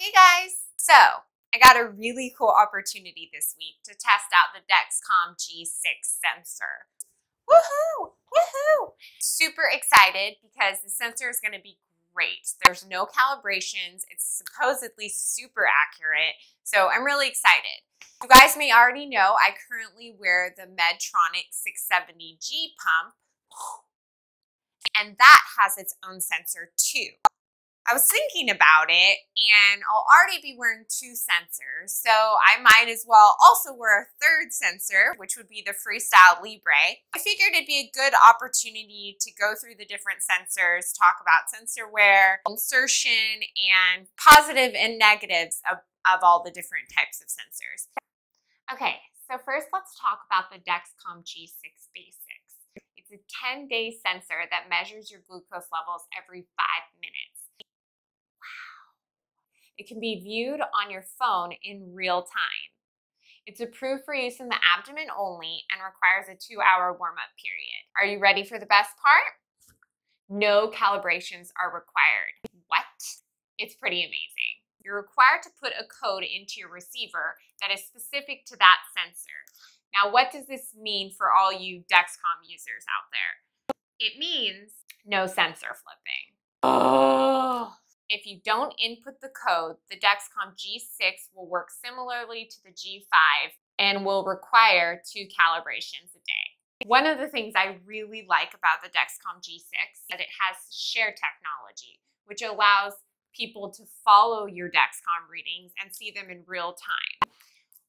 Hey guys! So, I got a really cool opportunity this week to test out the Dexcom G6 sensor. Woohoo! Woohoo! Super excited because the sensor is going to be great. There's no calibrations. It's supposedly super accurate. So I'm really excited. You guys may already know I currently wear the Medtronic 670G pump and that has its own sensor too. I was thinking about it and I'll already be wearing two sensors, so I might as well also wear a third sensor, which would be the Freestyle Libre. I figured it'd be a good opportunity to go through the different sensors, talk about sensor wear, insertion, and positive and negatives of, of all the different types of sensors. Okay, so first let's talk about the Dexcom G6 Basics. It's a 10-day sensor that measures your glucose levels every five minutes. It can be viewed on your phone in real time. It's approved for use in the abdomen only and requires a two hour warm up period. Are you ready for the best part? No calibrations are required. What? It's pretty amazing. You're required to put a code into your receiver that is specific to that sensor. Now, what does this mean for all you Dexcom users out there? It means no sensor flipping. Oh. If you don't input the code, the Dexcom G6 will work similarly to the G5 and will require two calibrations a day. One of the things I really like about the Dexcom G6 is that it has share technology, which allows people to follow your Dexcom readings and see them in real time.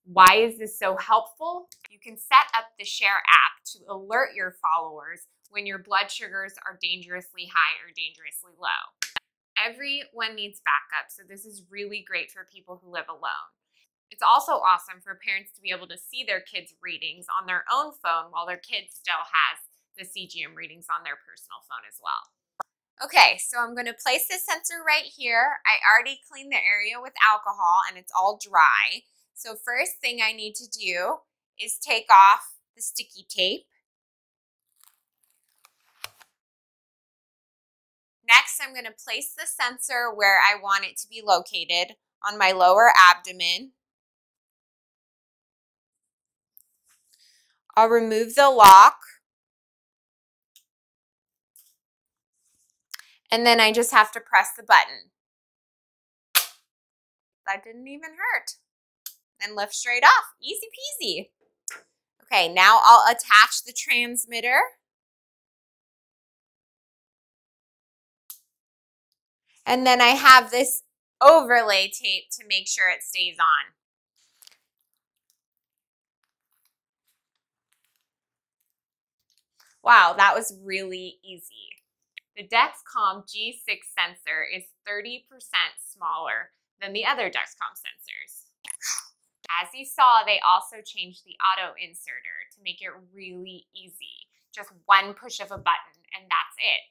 Why is this so helpful? You can set up the Share app to alert your followers when your blood sugars are dangerously high or dangerously low. Everyone needs backup, so this is really great for people who live alone. It's also awesome for parents to be able to see their kids' readings on their own phone while their kid still has the CGM readings on their personal phone as well. Okay, so I'm going to place this sensor right here. I already cleaned the area with alcohol and it's all dry. So first thing I need to do is take off the sticky tape. Next, I'm going to place the sensor where I want it to be located on my lower abdomen. I'll remove the lock. And then I just have to press the button. That didn't even hurt. And lift straight off. Easy peasy. Okay, now I'll attach the transmitter. And then I have this overlay tape to make sure it stays on. Wow, that was really easy. The Dexcom G6 sensor is 30% smaller than the other Dexcom sensors. As you saw, they also changed the auto inserter to make it really easy. Just one push of a button and that's it.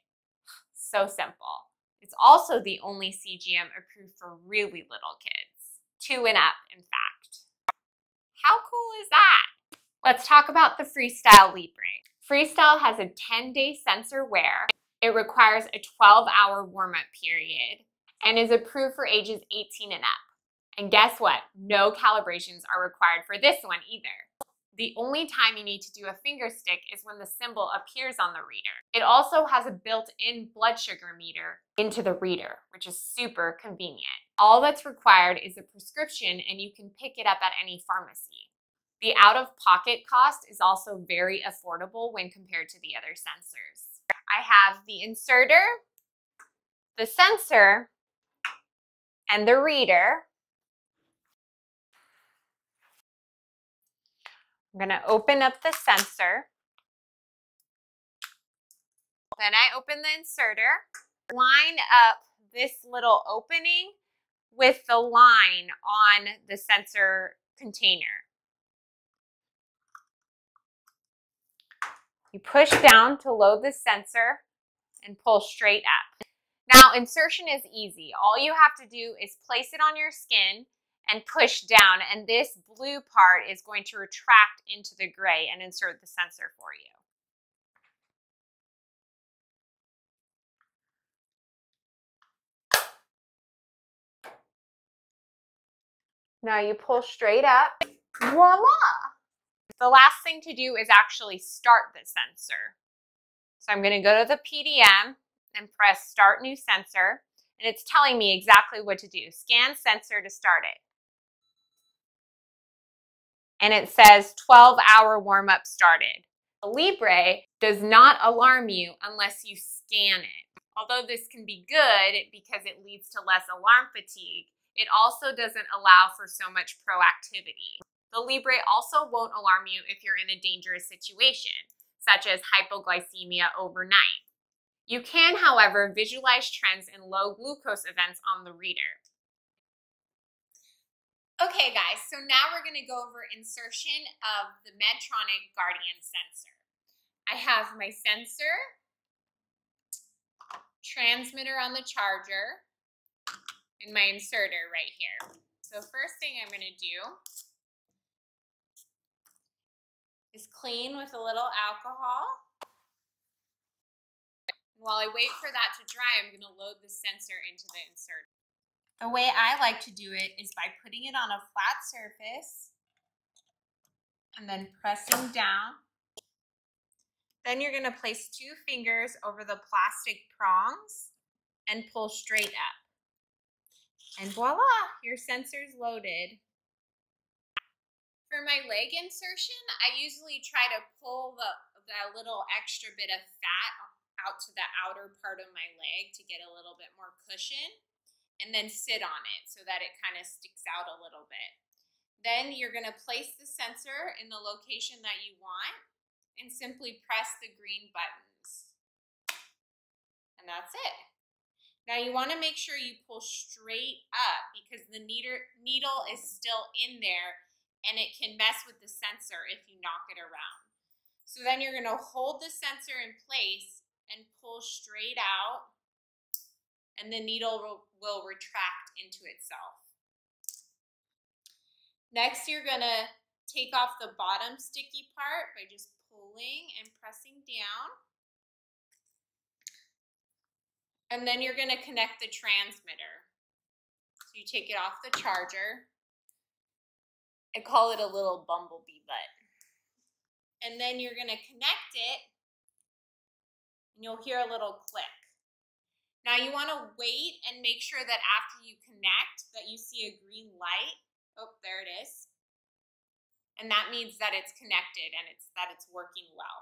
So simple. It's also the only CGM approved for really little kids, two and up, in fact. How cool is that? Let's talk about the Freestyle Libre. Freestyle has a 10-day sensor wear. It requires a 12-hour warm-up period and is approved for ages 18 and up. And guess what? No calibrations are required for this one either. The only time you need to do a finger stick is when the symbol appears on the reader. It also has a built-in blood sugar meter into the reader, which is super convenient. All that's required is a prescription and you can pick it up at any pharmacy. The out-of-pocket cost is also very affordable when compared to the other sensors. I have the inserter, the sensor, and the reader I'm going to open up the sensor. Then I open the inserter, line up this little opening with the line on the sensor container. You push down to load the sensor and pull straight up. Now insertion is easy. All you have to do is place it on your skin and push down. And this blue part is going to retract into the gray and insert the sensor for you. Now you pull straight up. Voila! The last thing to do is actually start the sensor. So I'm going to go to the PDM and press Start New Sensor, and it's telling me exactly what to do. Scan sensor to start it. And it says 12-hour warm-up started. The Libre does not alarm you unless you scan it. Although this can be good because it leads to less alarm fatigue, it also doesn't allow for so much proactivity. The Libre also won't alarm you if you're in a dangerous situation, such as hypoglycemia overnight. You can, however, visualize trends in low glucose events on the reader. Okay guys, so now we're gonna go over insertion of the Medtronic Guardian sensor. I have my sensor, transmitter on the charger, and my inserter right here. So first thing I'm going to do is clean with a little alcohol. While I wait for that to dry, I'm going to load the sensor into the inserter. The way I like to do it is by putting it on a flat surface and then pressing down. Then you're going to place two fingers over the plastic prongs and pull straight up. And voila, your sensor's loaded. For my leg insertion, I usually try to pull the, the little extra bit of fat out to the outer part of my leg to get a little bit more cushion and then sit on it so that it kind of sticks out a little bit. Then you're going to place the sensor in the location that you want and simply press the green buttons. And that's it. Now you want to make sure you pull straight up because the needle is still in there and it can mess with the sensor if you knock it around. So then you're going to hold the sensor in place and pull straight out and the needle will, retract into itself. Next, you're going to take off the bottom sticky part by just pulling and pressing down. And then you're going to connect the transmitter. So you take it off the charger. I call it a little bumblebee butt. And then you're going to connect it and you'll hear a little click. Now you want to wait and make sure that after you connect that you see a green light. Oh, there it is. And that means that it's connected and it's that it's working well.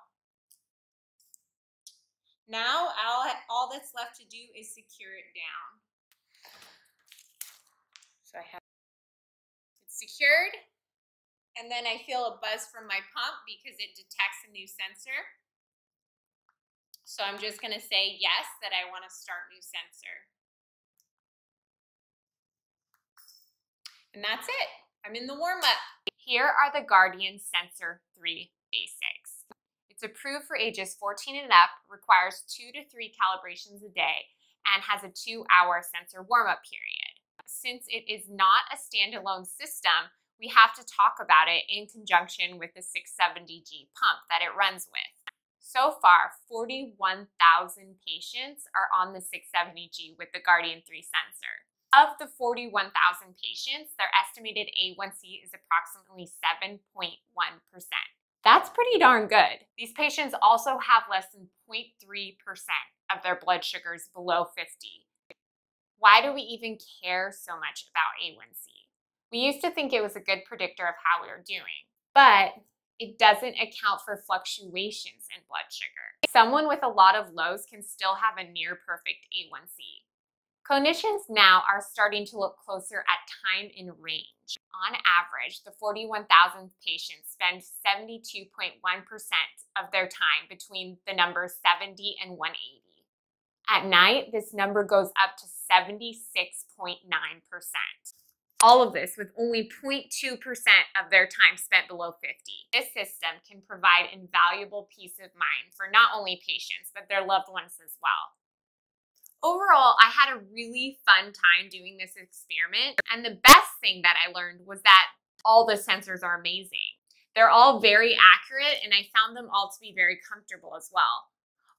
Now all, all that's left to do is secure it down. So I have it's secured and then I feel a buzz from my pump because it detects a new sensor. So I'm just going to say yes that I want to start new sensor. And that's it. I'm in the warm up. Here are the Guardian Sensor 3 basics. It's approved for ages 14 and up, requires two to three calibrations a day, and has a two hour sensor warm up period. Since it is not a standalone system, we have to talk about it in conjunction with the 670G pump that it runs with. So far, 41,000 patients are on the 670G with the Guardian 3 sensor. Of the 41,000 patients, their estimated A1C is approximately 7.1%. That's pretty darn good. These patients also have less than 0.3% of their blood sugars below 50. Why do we even care so much about A1C? We used to think it was a good predictor of how we were doing, but it doesn't account for fluctuations in blood sugar. Someone with a lot of lows can still have a near perfect A1C. Clinicians now are starting to look closer at time in range. On average, the 41,000 patients spend 72.1% of their time between the numbers 70 and 180. At night, this number goes up to 76.9%. All of this with only 0.2% of their time spent below 50. This system can provide invaluable peace of mind for not only patients, but their loved ones as well. Overall, I had a really fun time doing this experiment. And the best thing that I learned was that all the sensors are amazing. They're all very accurate and I found them all to be very comfortable as well.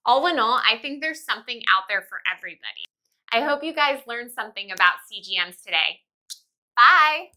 All in all, I think there's something out there for everybody. I hope you guys learned something about CGMs today. Bye!